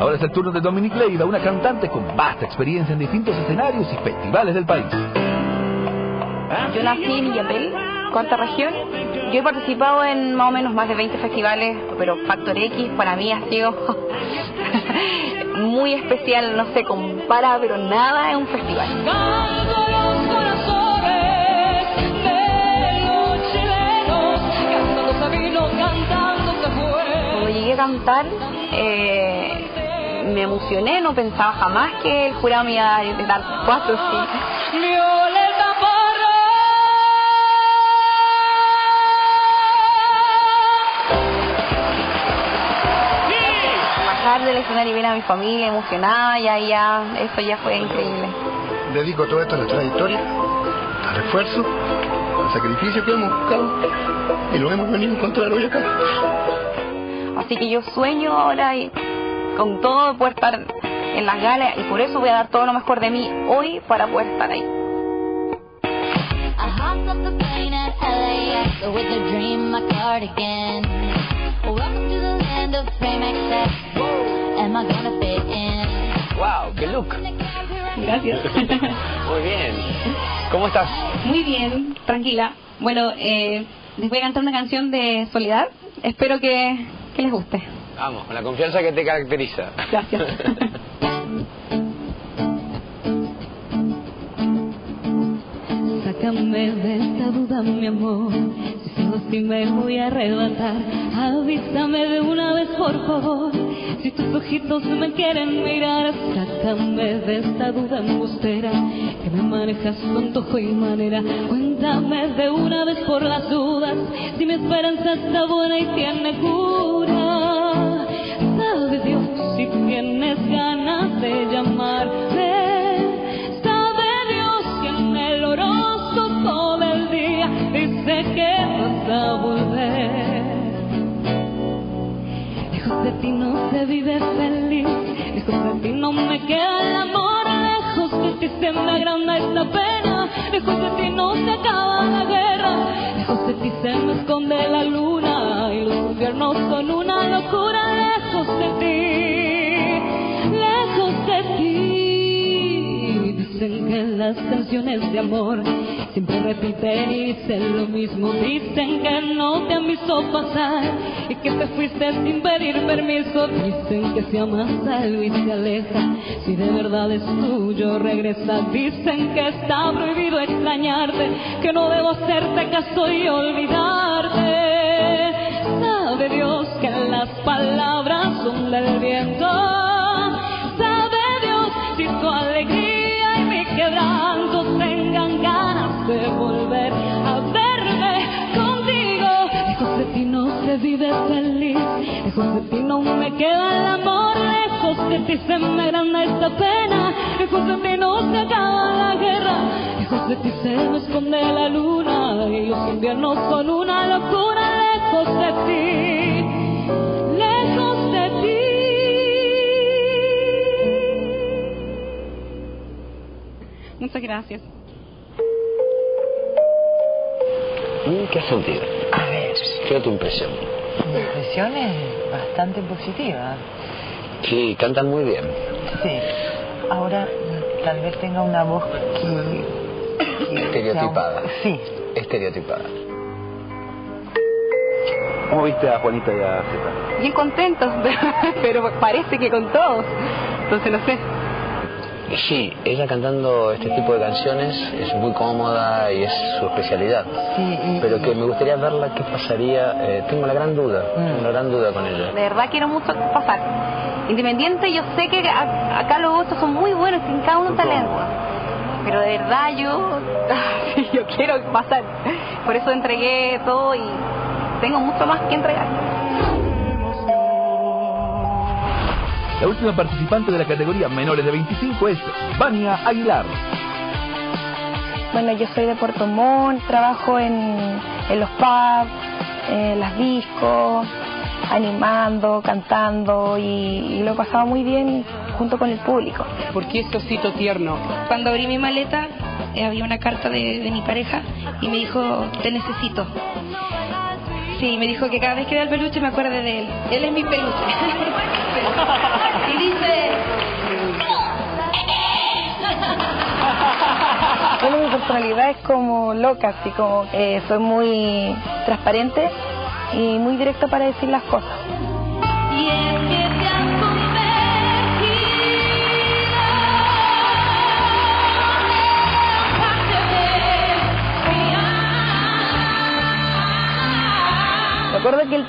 Ahora es el turno de Dominique Leiva, una cantante con vasta experiencia en distintos escenarios y festivales del país. Yo nací en Illapel, cuarta región. Yo he participado en más o menos más de 20 festivales, pero Factor X para mí ha sido muy especial, no se compara, pero nada es un festival. Cuando llegué a cantar, eh, me emocioné, no pensaba jamás que el jurado me iba a dar cuatro sí. Bajar del escenario y ver a mi familia emocionada, ya, ya, eso ya fue increíble. Dedico todo esto a la trayectoria, al esfuerzo, al sacrificio que hemos buscado y lo hemos venido a encontrar hoy acá. Así que yo sueño ahora y con todo poder estar en las galas y por eso voy a dar todo lo mejor de mí hoy para poder estar ahí. ¡Wow! ¡Qué look! Gracias. Muy bien. ¿Cómo estás? Muy bien, tranquila. Bueno, eh, les voy a cantar una canción de Soledad. Espero que, que les guste. Vamos, con la confianza que te caracteriza. Gracias. Sácame de esta duda, mi amor. Si sigo así me voy a arrebatar. Avísame de una vez, por favor. Si tus ojitos me quieren mirar, sácame de esta duda embustera. Que me manejas con antojo y manera. Cuéntame de una vez por las dudas. Si mi esperanza está buena y tiene cura. Se me esconde la luna y los inviernos son una locura, que las canciones de amor siempre repiten y dicen lo mismo. Dicen que no te han pasar y que te fuiste sin pedir permiso. Dicen que si amas a algo y se aleja, si de verdad es tuyo regresa. Dicen que está prohibido extrañarte, que no debo hacerte caso y olvidarte. Sabe Dios que las palabras son del viento. Se vive feliz, lejos de ti no me queda el amor, lejos de ti se me agranda esta pena, lejos de ti no se acaba la guerra, lejos de ti se me esconde la luna y los inviernos son una locura, lejos de ti, lejos de ti. Muchas gracias. ¿Qué has sentido? A ver, ¿Qué es tu impresión? mi impresión es bastante positiva. Sí, cantan muy bien. Sí. Ahora tal vez tenga una voz que... que Estereotipada. sea Sí. Estereotipada. ¿Cómo viste a Juanita y a Zeta? Bien contentos, pero parece que con todos. Entonces no sé. Sí, ella cantando este tipo de canciones es muy cómoda y es su especialidad. Sí, y- Pero que me gustaría verla qué pasaría. eh, tengo la gran duda, tengo la gran duda con ella. De verdad quiero mucho pasar. Independiente, yo sé que a- acá los gustos son muy buenos, tienen cada uno un talento. Pero de verdad yo, yo quiero pasar. Por eso entregué todo y tengo mucho más que entregar. La última participante de la categoría menores de 25 es Vania Aguilar. Bueno, yo soy de Puerto Montt, trabajo en, en los pubs, en las discos, animando, cantando y, y lo he pasado muy bien junto con el público. ¿Por qué ese osito tierno? Cuando abrí mi maleta eh, había una carta de, de mi pareja y me dijo, te necesito. Sí, me dijo que cada vez que vea el peluche me acuerde de él. Él es mi peluche. y dice... Bueno, mi personalidad es como loca, así como eh, soy muy transparente y muy directa para decir las cosas. Yeah.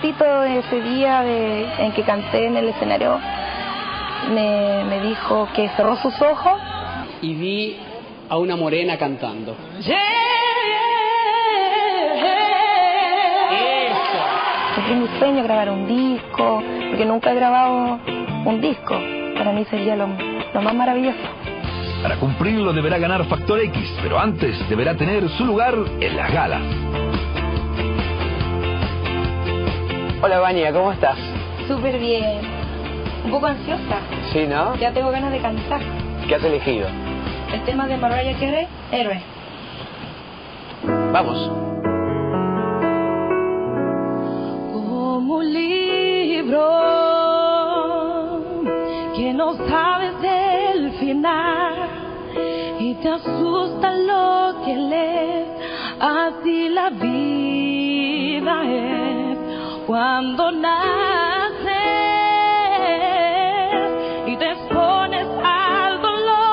Acuerdo que el Tito ese día de- en que canté en el escenario me, me dijo que cerró sus ojos y vi a una morena cantando. Porque es mi sueño grabar un disco, porque nunca he grabado un disco. Para mí sería lo, lo más maravilloso. Para cumplirlo deberá ganar Factor X, pero antes deberá tener su lugar en las galas. Hola, Vania, ¿cómo estás? Súper bien. Un poco ansiosa. Sí, ¿no? Ya tengo ganas de cantar. ¿Qué has elegido? El tema de Mariah Carey, Héroe. Vamos. como un libro que no sabes del final y te asusta lo que lees. Así la vida es cuando naces y te expones al dolor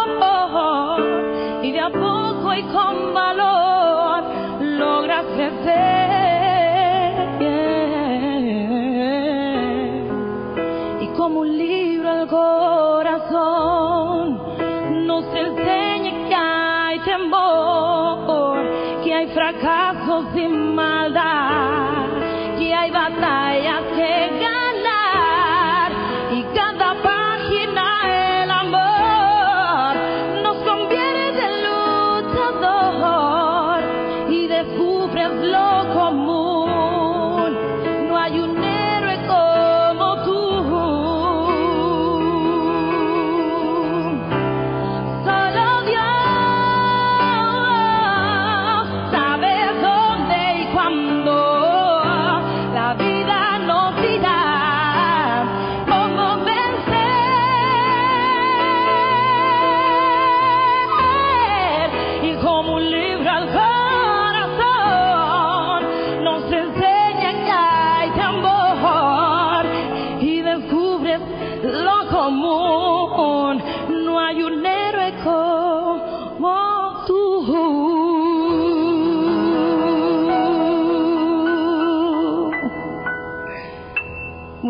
y de a poco y con valor logras crecer. Y como un libro al corazón nos enseña que hay temor, que hay fracasos sin maldad, hay batallas que ganar y cada página el amor nos convierte en luchador y descubres lo común.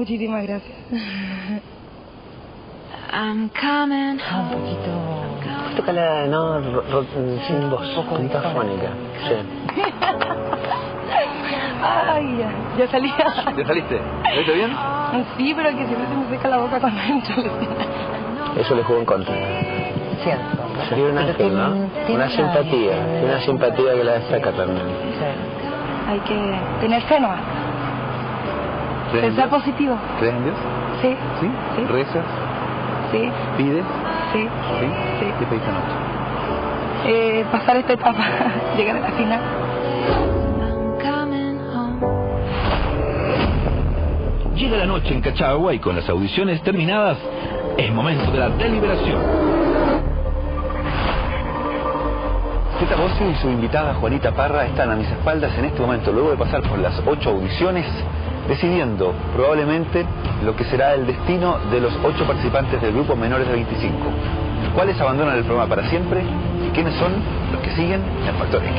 Muchísimas gracias. I'm coming Un poquito. Tócala, no, ro- ro- sin voz, pentafónica. Sí. Ay, ya, ya salía. ¿Ya saliste? ¿Saliste bien? Sí, pero que siempre se me seca la boca cuando entro. Eso le jugó en contra. Cierto. Sería un ángel, ¿no? Una simpatía, una simpatía que la destaca también. Hay que tener fe nomás. ¿Crees en Pensar Dios? positivo. ¿Crees en Dios? Sí, ¿Sí? Sí. ¿Rezas? sí, ¿Pides? sí. ¿Sí? Sí. ¿Qué pediste anoche? Eh, pasar esta etapa, llegar a la final. Llega la noche en Cachagua y con las audiciones terminadas, es momento de la deliberación. Zeta Bossi y su invitada Juanita Parra están a mis espaldas en este momento, luego de pasar por las ocho audiciones, decidiendo probablemente lo que será el destino de los ocho participantes del grupo menores de 25. ¿Cuáles abandonan el programa para siempre y quiénes son los que siguen en Factor X?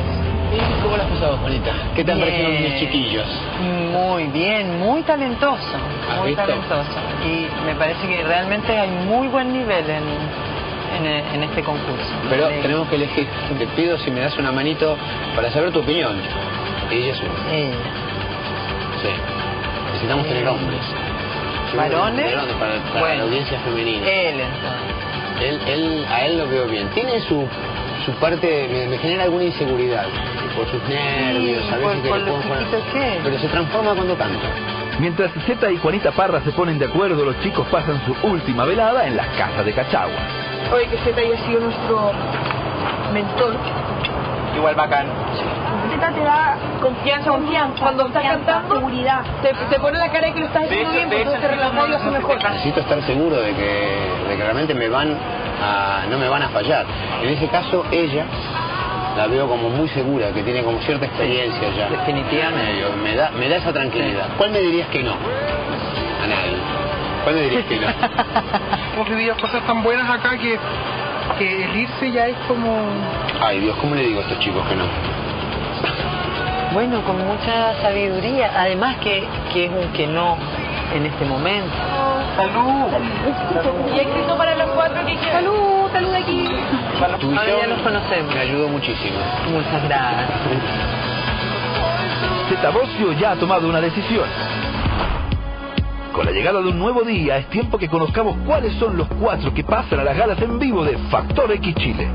¿Y cómo la has pasado, Juanita? ¿Qué te han parecido mis chiquillos? Muy bien, muy talentoso, ¿Has muy visto? talentoso. Y me parece que realmente hay muy buen nivel en, en, en este concurso. Pero Sí. tenemos que elegir. Te pido si me das una manito para saber tu opinión. Ella es una. Eh, Sí. Necesitamos tener hombres. ¿Varones? hombres Para, para Bueno. la audiencia femenina. él entonces. Él, él, a él lo veo bien. Tiene su, su parte, me, me genera alguna inseguridad. Por sus nervios, a por, veces que por le puedo poner-. Pero se transforma cuando canta. Mientras Zeta y Juanita Parra se ponen de acuerdo, los chicos pasan su última velada en las casas de Cachagua. Oye, que Z haya sido nuestro mentor. Igual bacán. Te da confianza, confianza cuando estás cantando, seguridad. Te, te pone la cara de que lo estás haciendo bien, porque te relajas y lo haces mejor. Necesito estar seguro de que, de que realmente me van a, no me van a fallar. En ese caso, ella, La veo como muy segura, que tiene como cierta experiencia ya. Definitivamente. Me da, me da esa tranquilidad. ¿Cuál me dirías que no? A nadie. ¿Cuál me dirías que no? Hemos vivido cosas tan buenas acá que, que el irse ya es como... Ay Dios, ¿cómo le digo a estos chicos que no? Bueno, con mucha sabiduría. Además que, que es un que no en este momento. ¡Salud! Y escrito para los cuatro que quieran. ¡Salud! ¡Salud aquí! Tu Ahora ya nos conocemos. Me ayudó muchísimo. Muchas gracias. Zeta Bosio ya ha tomado una decisión. Con la llegada de un nuevo día es tiempo que conozcamos cuáles son los cuatro que pasan a las galas en vivo de Factor X Chile.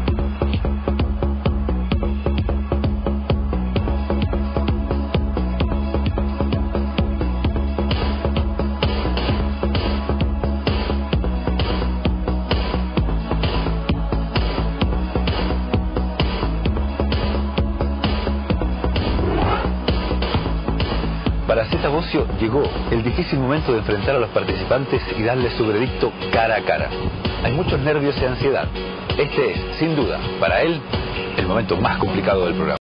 Llegó el difícil momento de enfrentar a los participantes y darles su veredicto cara a cara. Hay muchos nervios y ansiedad. Este es, sin duda, para él, el momento más complicado del programa.